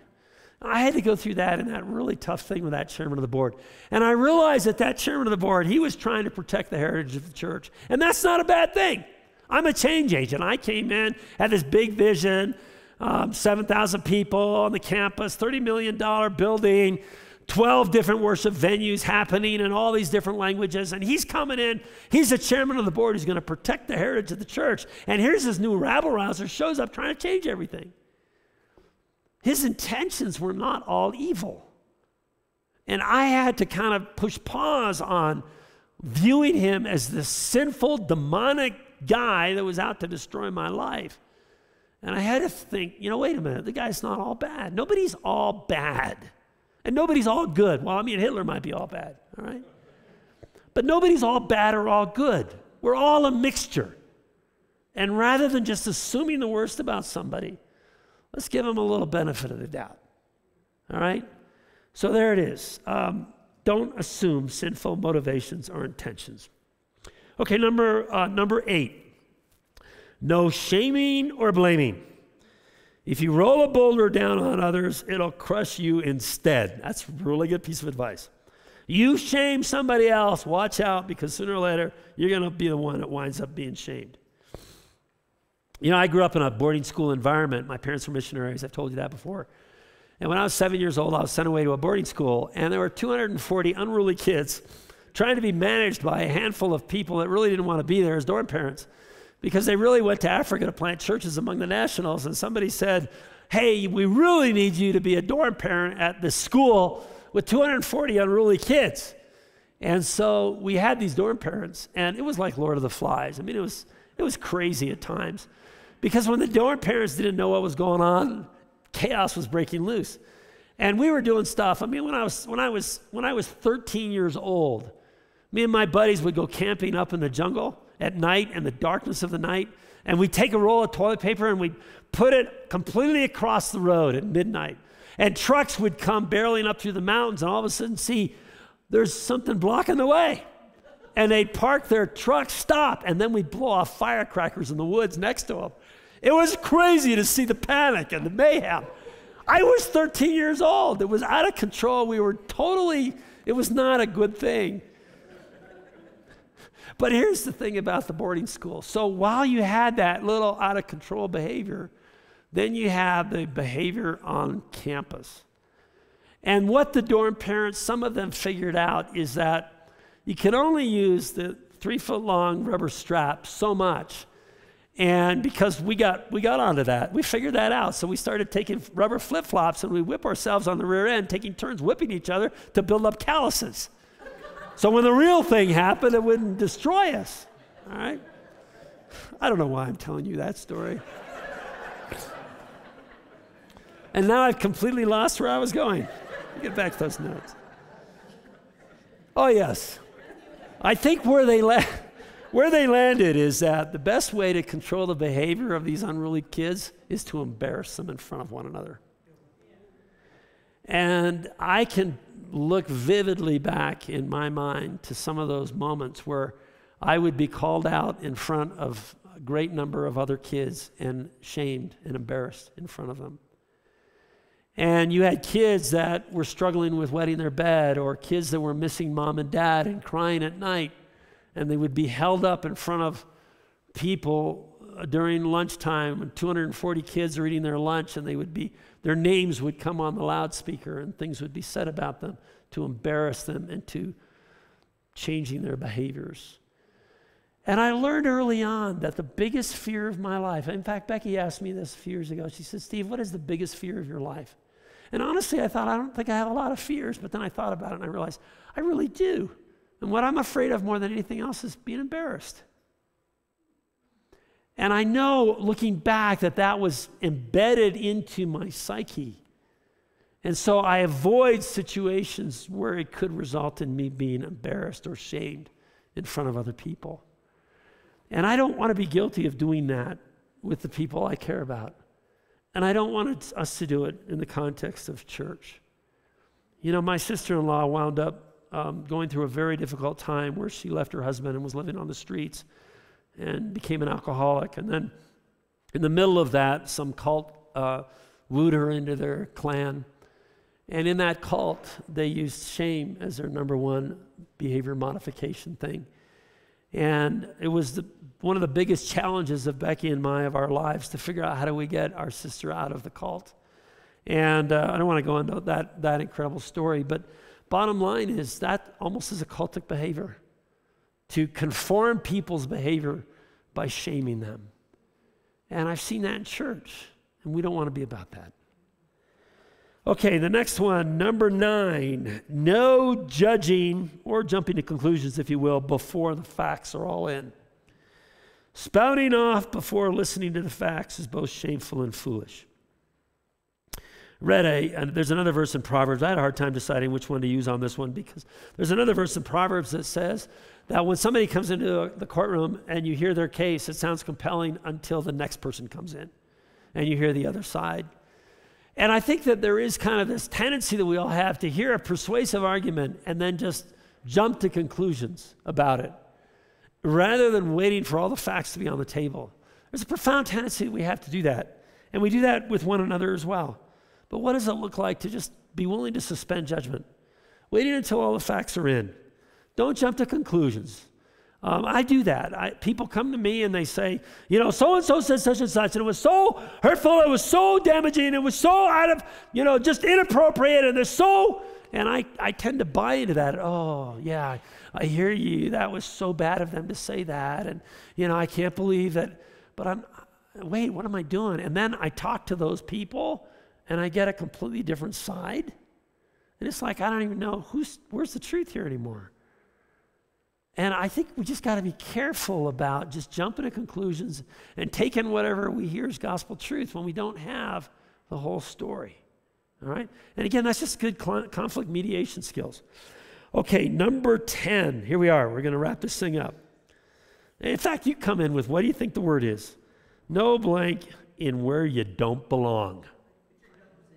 I had to go through that and that really tough thing with that chairman of the board. And I realized that that chairman of the board, he was trying to protect the heritage of the church. And that's not a bad thing. I'm a change agent. I came in, had this big vision, um, 7,000 people on the campus, $30 million building, 12 different worship venues happening in all these different languages. And he's coming in, he's the chairman of the board, he's going to protect the heritage of the church. And here's this new rabble rouser shows up trying to change everything. His intentions were not all evil. And I had to kind of push pause on viewing him as the sinful, demonic guy that was out to destroy my life. And I had to think, you know, wait a minute, the guy's not all bad. Nobody's all bad. And nobody's all good. Well, I mean, Hitler might be all bad, all right? But nobody's all bad or all good. We're all a mixture. And rather than just assuming the worst about somebody, let's give them a little benefit of the doubt. All right? So there it is. Um, don't assume sinful motivations or intentions. Okay, number, uh, number eight. No shaming or blaming. If you roll a boulder down on others, it'll crush you instead. That's a really good piece of advice. You shame somebody else, watch out because sooner or later you're going to be the one that winds up being shamed. You know, I grew up in a boarding school environment. My parents were missionaries. I've told you that before. And when I was seven years old, I was sent away to a boarding school, and there were 240 unruly kids trying to be managed by a handful of people that really didn't want to be there as dorm parents because they really went to Africa to plant churches among the nationals. And somebody said, Hey, we really need you to be a dorm parent at this school with 240 unruly kids. And so we had these dorm parents, and it was like Lord of the Flies. I mean, it was, it was crazy at times. Because when the dorm parents didn't know what was going on, chaos was breaking loose. And we were doing stuff. I mean, when I was, when I was, when I was 13 years old, me and my buddies would go camping up in the jungle at night in the darkness of the night, and we'd take a roll of toilet paper and we'd put it completely across the road at midnight. And trucks would come barreling up through the mountains, and all of a sudden see there's something blocking the way. And they'd park their truck, stop, and then we'd blow off firecrackers in the woods next to them. It was crazy to see the panic and the mayhem. I was 13 years old. It was out of control. We were totally, it was not a good thing. But here's the thing about the boarding school. So while you had that little out of control behavior, then you have the behavior on campus. And what the dorm parents, some of them figured out, is that you can only use the three foot long rubber strap so much. And because we got, we got onto that, we figured that out. So we started taking rubber flip flops and we whip ourselves on the rear end, taking turns whipping each other to build up calluses. So when the real thing happened, it wouldn't destroy us. All right? I don't know why I'm telling you that story. and now I've completely lost where I was going. Get back to those notes. Oh, yes. I think where they, la- where they landed is that the best way to control the behavior of these unruly kids is to embarrass them in front of one another. And I can look vividly back in my mind to some of those moments where I would be called out in front of a great number of other kids and shamed and embarrassed in front of them. And you had kids that were struggling with wetting their bed, or kids that were missing mom and dad and crying at night, and they would be held up in front of people during lunchtime when 240 kids are eating their lunch, and they would be their names would come on the loudspeaker and things would be said about them to embarrass them into changing their behaviors. And I learned early on that the biggest fear of my life, in fact, Becky asked me this a few years ago. She said, Steve, what is the biggest fear of your life? And honestly, I thought, I don't think I have a lot of fears, but then I thought about it and I realized I really do. And what I'm afraid of more than anything else is being embarrassed. And I know looking back that that was embedded into my psyche. And so I avoid situations where it could result in me being embarrassed or shamed in front of other people. And I don't want to be guilty of doing that with the people I care about. And I don't want us to do it in the context of church. You know, my sister in law wound up um, going through a very difficult time where she left her husband and was living on the streets and became an alcoholic. And then in the middle of that, some cult uh, wooed her into their clan. And in that cult, they used shame as their number one behavior modification thing. And it was the, one of the biggest challenges of Becky and my of our lives to figure out how do we get our sister out of the cult. And uh, I don't want to go into that, that incredible story, but bottom line is that almost is a cultic behavior to conform people's behavior by shaming them. And I've seen that in church, and we don't want to be about that. Okay, the next one, number nine, no judging or jumping to conclusions, if you will, before the facts are all in. Spouting off before listening to the facts is both shameful and foolish read a, and there's another verse in Proverbs. I had a hard time deciding which one to use on this one because there's another verse in Proverbs that says that when somebody comes into the courtroom and you hear their case, it sounds compelling until the next person comes in and you hear the other side. And I think that there is kind of this tendency that we all have to hear a persuasive argument and then just jump to conclusions about it rather than waiting for all the facts to be on the table. There's a profound tendency that we have to do that. And we do that with one another as well. But what does it look like to just be willing to suspend judgment? Waiting until all the facts are in. Don't jump to conclusions. Um, I do that. I, people come to me and they say, you know, so and so said such and such, and it was so hurtful, it was so damaging, it was so out of, you know, just inappropriate, and they're so, and I, I tend to buy into that. Oh, yeah, I hear you. That was so bad of them to say that, and, you know, I can't believe that, but I'm, wait, what am I doing? And then I talk to those people, and I get a completely different side. And it's like, I don't even know who's, where's the truth here anymore. And I think we just got to be careful about just jumping to conclusions and taking whatever we hear as gospel truth when we don't have the whole story. All right? And again, that's just good conflict mediation skills. Okay, number 10. Here we are. We're going to wrap this thing up. In fact, you come in with what do you think the word is? No blank in where you don't belong.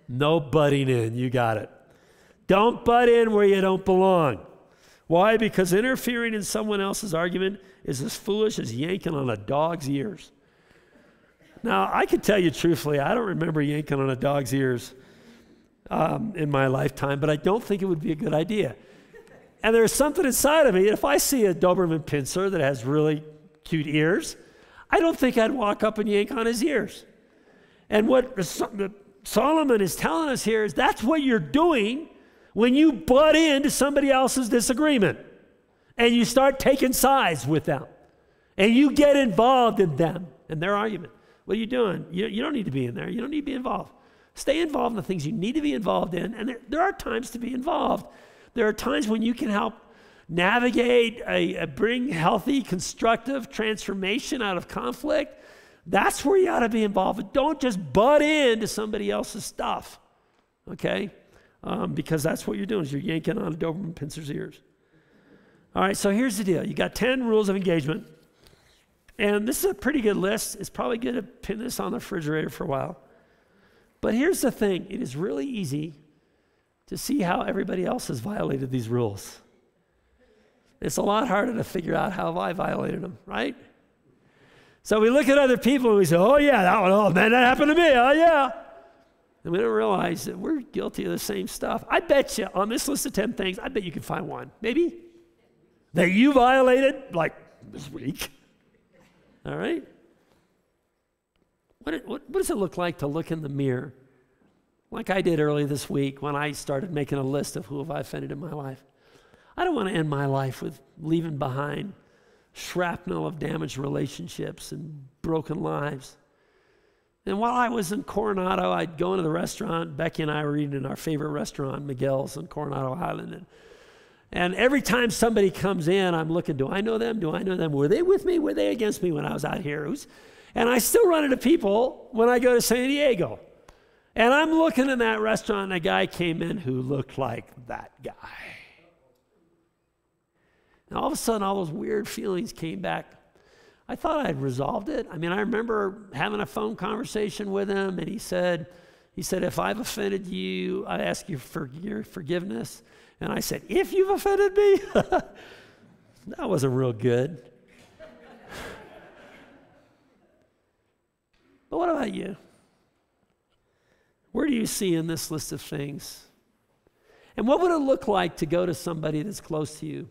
No butting in. You got it. Don't butt in where you don't belong. Why? Because interfering in someone else's argument is as foolish as yanking on a dog's ears. Now, I can tell you truthfully, I don't remember yanking on a dog's ears um, in my lifetime, but I don't think it would be a good idea. And there's something inside of me. If I see a Doberman Pinscher that has really cute ears, I don't think I'd walk up and yank on his ears. And what Solomon is telling us here is that's what you're doing when you butt into somebody else's disagreement and you start taking sides with them and you get involved in them and their argument. What are you doing? You, you don't need to be in there. You don't need to be involved. Stay involved in the things you need to be involved in. And there, there are times to be involved. There are times when you can help navigate, a, a bring healthy, constructive transformation out of conflict. That's where you ought to be involved. But don't just butt into somebody else's stuff. Okay? um, because that's what you're doing is you're yanking on a Doberman Pinscher's ears. All right, so here's the deal. You got 10 rules of engagement. And this is a pretty good list. It's probably good to pin this on the refrigerator for a while. But here's the thing it is really easy to see how everybody else has violated these rules. It's a lot harder to figure out how I violated them, right? So we look at other people and we say, oh, yeah, that one, oh, man, that happened to me. Oh, yeah. And we don't realize that we're guilty of the same stuff. I bet you on this list of 10 things, I bet you can find one, maybe, that you violated like this week. All right? What, what, what does it look like to look in the mirror? Like I did early this week when I started making a list of who have I offended in my life. I don't want to end my life with leaving behind shrapnel of damaged relationships and broken lives. And while I was in Coronado, I'd go into the restaurant. Becky and I were eating in our favorite restaurant, Miguel's in Coronado Island. And, and every time somebody comes in, I'm looking, do I know them? Do I know them? Were they with me? Were they against me when I was out here? and I still run into people when I go to San Diego. And I'm looking in that restaurant, and a guy came in who looked like that guy. And all of a sudden, all those weird feelings came back I thought I'd resolved it. I mean, I remember having a phone conversation with him, and he said, he said, if I've offended you, I ask you for your forgiveness. And I said, if you've offended me? [LAUGHS] that wasn't real good. [LAUGHS] but what about you? Where do you see in this list of things? And what would it look like to go to somebody that's close to you?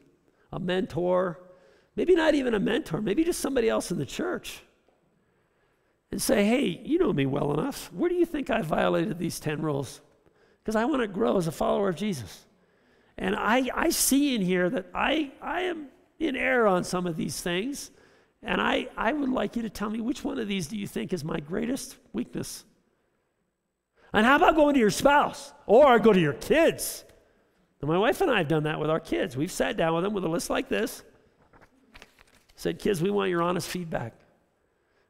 A mentor, maybe not even a mentor, maybe just somebody else in the church, and say, hey, you know me well enough. Where do you think I violated these 10 rules? Because I want to grow as a follower of Jesus. And I, I see in here that I, I am in error on some of these things. And I, I would like you to tell me which one of these do you think is my greatest weakness? And how about going to your spouse or go to your kids? And my wife and I have done that with our kids. We've sat down with them with a list like this Said, kids, we want your honest feedback.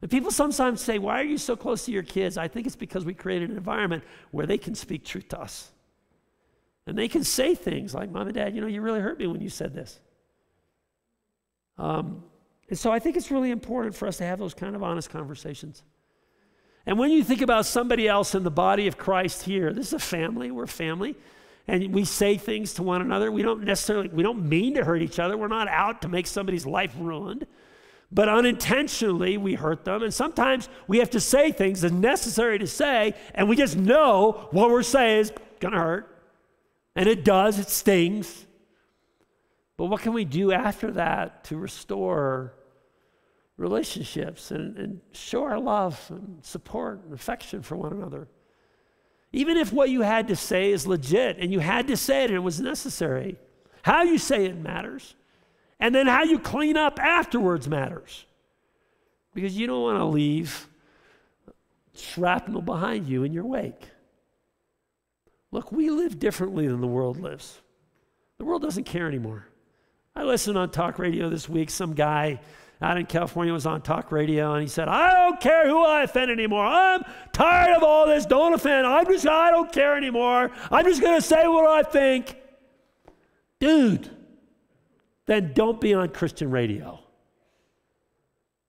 And people sometimes say, Why are you so close to your kids? I think it's because we created an environment where they can speak truth to us. And they can say things like, Mom and Dad, you know, you really hurt me when you said this. Um, and so I think it's really important for us to have those kind of honest conversations. And when you think about somebody else in the body of Christ here, this is a family, we're a family and we say things to one another. We don't necessarily, we don't mean to hurt each other. We're not out to make somebody's life ruined. But unintentionally, we hurt them. And sometimes we have to say things that's necessary to say, and we just know what we're saying is going to hurt. And it does, it stings. But what can we do after that to restore relationships and, and show our love and support and affection for one another? Even if what you had to say is legit and you had to say it and it was necessary, how you say it matters. And then how you clean up afterwards matters. Because you don't want to leave shrapnel behind you in your wake. Look, we live differently than the world lives. The world doesn't care anymore. I listened on talk radio this week. Some guy out in California was on talk radio and he said, I don't care who I offend anymore. I'm tired of all this. Don't offend. I'm just, I don't care anymore. I'm just going to say what I think. Dude, then don't be on Christian radio.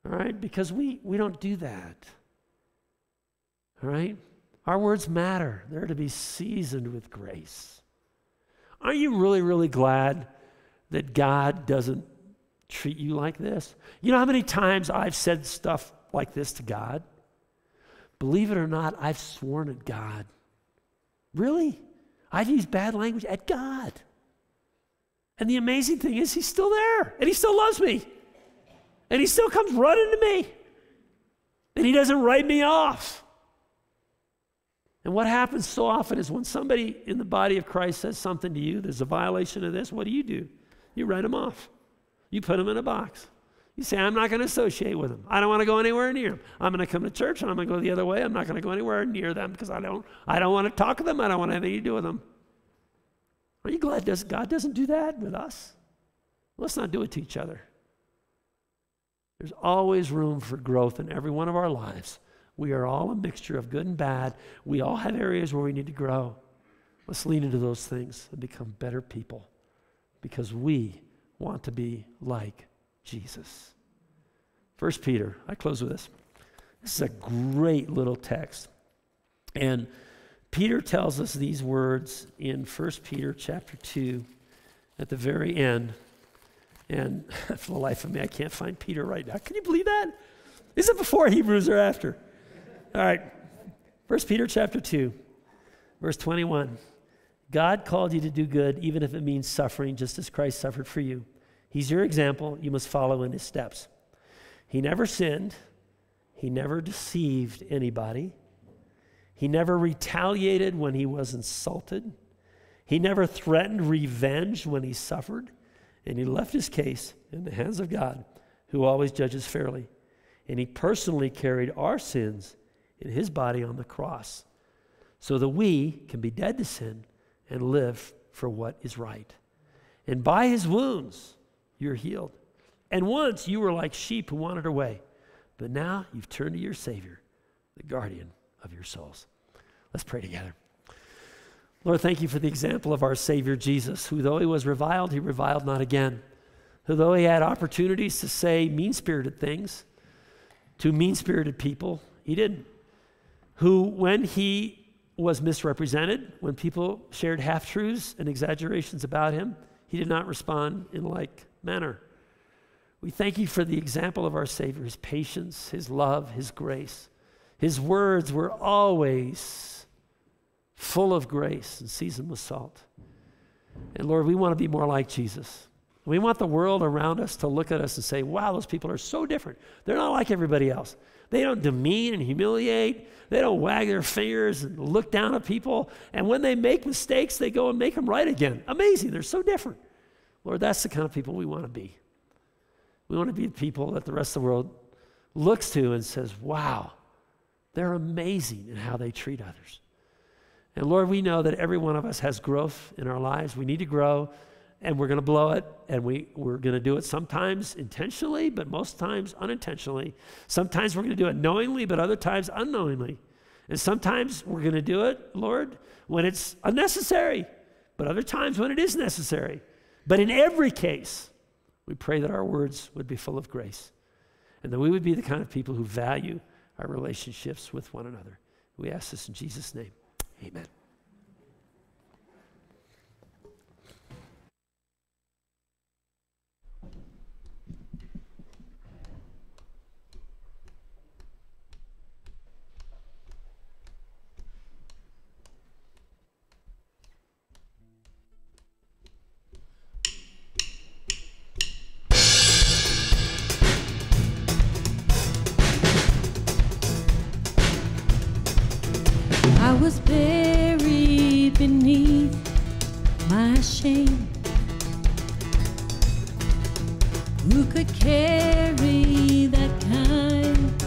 All right? Because we, we don't do that. All right? Our words matter, they're to be seasoned with grace. Are you really, really glad that God doesn't treat you like this? You know how many times I've said stuff like this to God? Believe it or not, I've sworn at God. Really? I've used bad language at God. And the amazing thing is, He's still there, and He still loves me, and He still comes running to me, and He doesn't write me off. And what happens so often is when somebody in the body of Christ says something to you, there's a violation of this, what do you do? You write them off. You put them in a box. You say, I'm not going to associate with them. I don't want to go anywhere near them. I'm going to come to church and I'm going to go the other way. I'm not going to go anywhere near them because I don't, I don't want to talk to them. I don't want to have anything to do with them. Are you glad God doesn't do that with us? Let's not do it to each other. There's always room for growth in every one of our lives. We are all a mixture of good and bad. We all have areas where we need to grow. Let's lean into those things and become better people because we want to be like Jesus. First Peter, I close with this. This is a great little text. And Peter tells us these words in 1 Peter chapter 2 at the very end. And [LAUGHS] for the life of me, I can't find Peter right now. Can you believe that? Is it before Hebrews or after? All right. First Peter chapter 2, verse 21. God called you to do good, even if it means suffering, just as Christ suffered for you. He's your example. You must follow in his steps. He never sinned, he never deceived anybody, he never retaliated when he was insulted, he never threatened revenge when he suffered, and he left his case in the hands of God, who always judges fairly. And he personally carried our sins in his body on the cross so that we can be dead to sin and live for what is right. And by his wounds, you're healed. And once you were like sheep who wandered away, but now you've turned to your Savior, the guardian of your souls. Let's pray together. Lord, thank you for the example of our Savior Jesus, who though he was reviled, he reviled not again. Who though he had opportunities to say mean spirited things to mean spirited people, he didn't who, when he was misrepresented, when people shared half truths and exaggerations about him, he did not respond in like manner. We thank you for the example of our Savior, his patience, his love, his grace. His words were always full of grace and seasoned with salt. And Lord, we want to be more like Jesus. We want the world around us to look at us and say, wow, those people are so different. They're not like everybody else. They don't demean and humiliate. They don't wag their fingers and look down at people. And when they make mistakes, they go and make them right again. Amazing. They're so different. Lord, that's the kind of people we want to be. We want to be the people that the rest of the world looks to and says, wow, they're amazing in how they treat others. And Lord, we know that every one of us has growth in our lives. We need to grow and we're going to blow it and we, we're going to do it sometimes intentionally but most times unintentionally. Sometimes we're going to do it knowingly but other times unknowingly. And sometimes we're going to do it lord when it's unnecessary but other times when it is necessary. But in every case we pray that our words would be full of grace and that we would be the kind of people who value our relationships with one another. We ask this in jesus name. Amen was buried beneath my shame. Who could carry that kind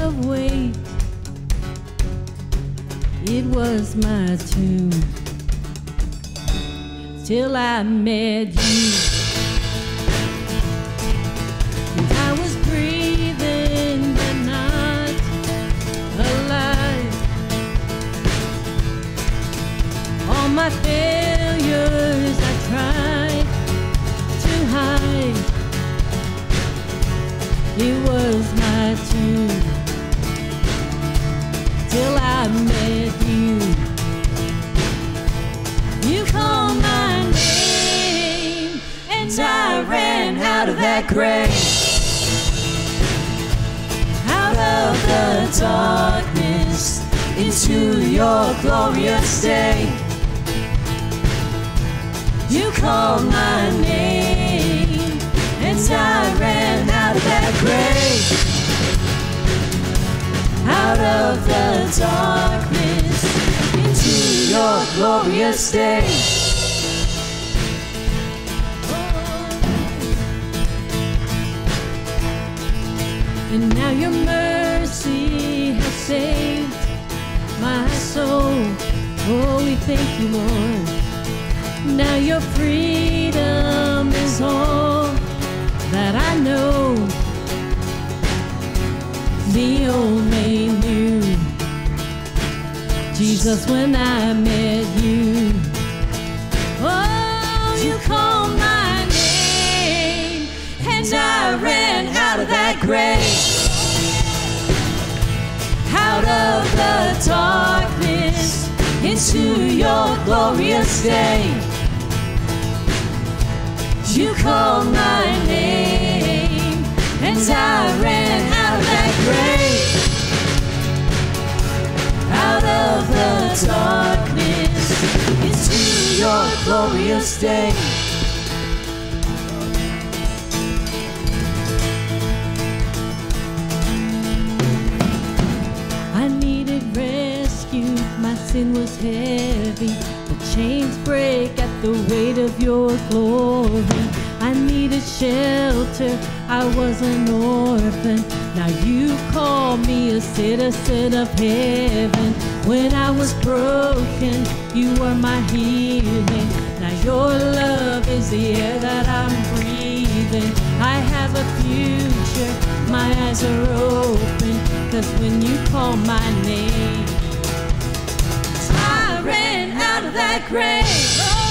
of weight? It was my tomb till I met you. Of out of the darkness into your glorious day. You called my name, and I ran out of that grave, out of the darkness into your glorious day. And now your mercy has saved my soul. Oh, we thank you, Lord. Now your freedom is all that I know. The old man knew Jesus when I met you. Oh, you called my name, and I ran out of that grave, the darkness into your glorious day. You called my name, and I ran out of that grave, out of the darkness into your glorious day. Sin was heavy. The chains break at the weight of your glory. I needed shelter, I was an orphan. Now you call me a citizen of heaven. When I was broken, you were my healing. Now your love is the air that I'm breathing. I have a future, my eyes are open. Cause when you call my name, that grave. Oh.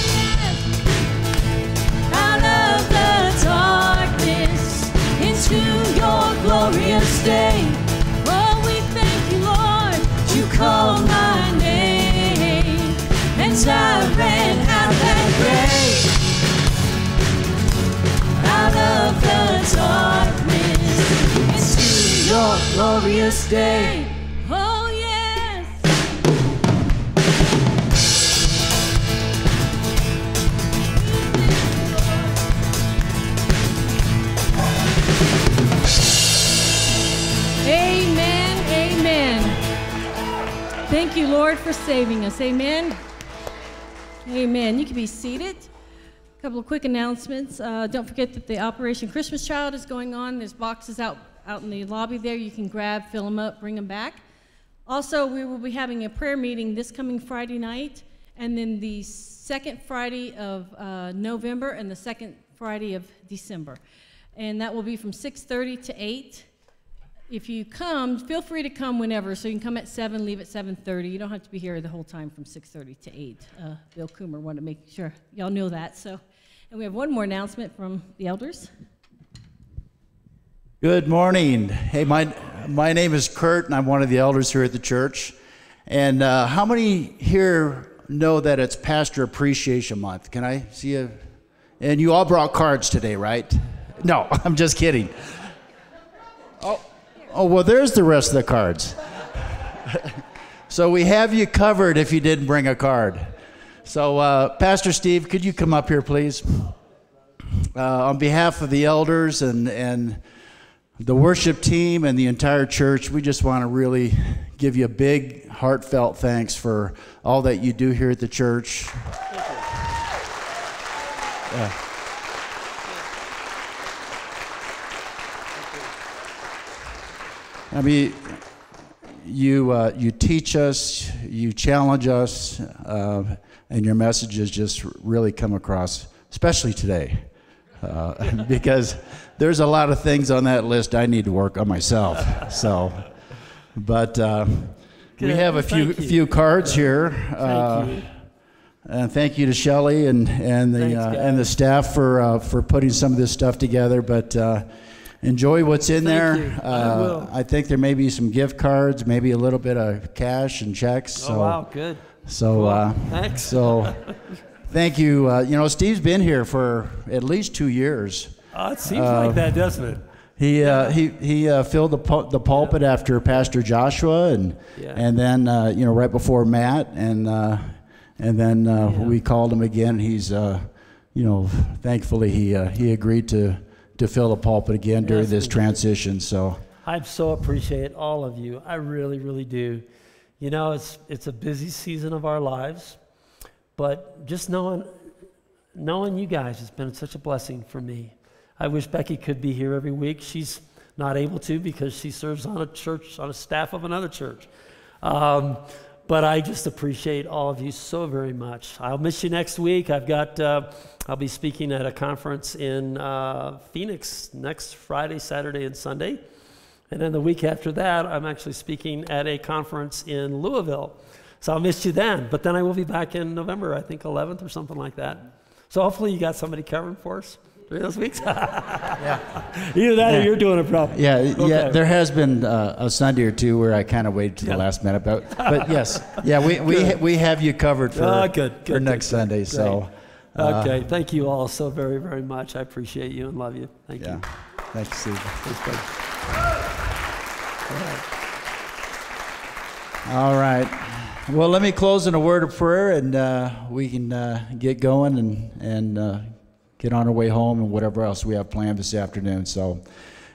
Out of the darkness into your glorious day. Oh, we thank you, Lord. You my name, and I ran out. Out of the darkness into your glorious day. Thank you, Lord, for saving us. Amen. Amen. You can be seated. A couple of quick announcements. Uh, don't forget that the Operation Christmas Child is going on. There's boxes out out in the lobby there. You can grab, fill them up, bring them back. Also, we will be having a prayer meeting this coming Friday night, and then the second Friday of uh, November and the second Friday of December, and that will be from 6:30 to 8. If you come, feel free to come whenever. So you can come at seven, leave at 7:30. You don't have to be here the whole time from 6:30 to 8. Uh, Bill Coomer wanted to make sure y'all know that. So, and we have one more announcement from the elders. Good morning. Hey, my, my name is Kurt, and I'm one of the elders here at the church. And uh, how many here know that it's Pastor Appreciation Month? Can I see you? And you all brought cards today, right? No, [LAUGHS] I'm just kidding. Oh, well, there's the rest of the cards. [LAUGHS] so we have you covered if you didn't bring a card. So, uh, Pastor Steve, could you come up here, please? Uh, on behalf of the elders and, and the worship team and the entire church, we just want to really give you a big, heartfelt thanks for all that you do here at the church. Yeah. I mean, you uh, you teach us, you challenge us, uh, and your messages just really come across, especially today, uh, [LAUGHS] because there's a lot of things on that list I need to work on myself. [LAUGHS] So, but uh, we have a few few cards here. Uh, Thank you. and thank you to Shelley and, and the Thanks, uh, and the staff for uh, for putting some of this stuff together. But uh, enjoy what's in Thank there. I Uh, will. I think there may be some gift cards, maybe a little bit of cash and checks. So oh, wow, good. so Cool. uh, Thanks. so [LAUGHS] thank you. Uh, you know, Steve's been here for at least two years. Oh, it seems like that, doesn't it? He uh, he he uh, filled the pul- the pulpit after Pastor Joshua and Yeah. and then uh, you know right before Matt and uh, and then uh, Yeah. we called him again. He's uh, you know thankfully he uh, he agreed to to fill the pulpit again during Yes, this transition. So I so appreciate all of you. I really, really do. You know, it's it's a busy season of our lives, but just knowing knowing you guys has been such a blessing for me. I wish Becky could be here every week. She's not able to because she serves on a church, on a staff of another church. Um, but I just appreciate all of you so very much. I'll miss you next week. I've got, uh, I'll be speaking at a conference in uh, Phoenix next Friday, Saturday, and Sunday. And then the week after that, I'm actually speaking at a conference in Louisville. So I'll miss you then. But then I will be back in November, I think 11th or something like that. So hopefully you got somebody covering for us those weeks. yeah. [LAUGHS] Either that or Yeah. you're doing a problem. yeah yeah there has been uh, a Sunday or two where I kind of waited to Yeah. the last minute, but but [LAUGHS] yes yeah we we Good. we have you covered for Ah, good, for good, next good, Sunday. So uh, okay. Thank you all so very, very much. I appreciate you and love you. Thank yeah, you. thank you, Steve. Thanks, buddy. All right. Well, let me close in a word of prayer, and uh, we can uh, get going and and uh, get on our way home and whatever else we have planned this afternoon. So,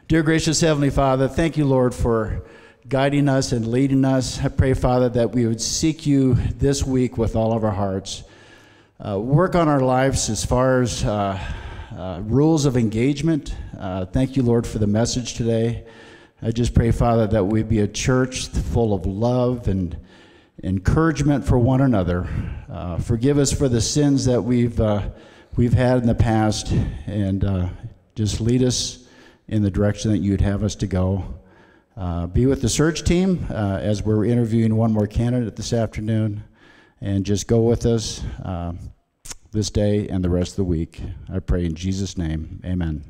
dear gracious Heavenly Father, thank you, Lord, for guiding us and leading us. I pray, Father, that we would seek you this week with all of our hearts. Uh, work on our lives as far as uh, uh, rules of engagement. Uh, thank you, Lord, for the message today. I just pray, Father, that we be a church full of love and encouragement for one another. Uh, forgive us for the sins that we've uh, we've had in the past, and uh, just lead us in the direction that you'd have us to go. Uh, be with the search team uh, as we're interviewing one more candidate this afternoon, and just go with us um, this day and the rest of the week. I pray in Jesus' name, Amen.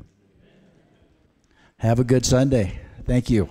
Have a good Sunday. Thank you.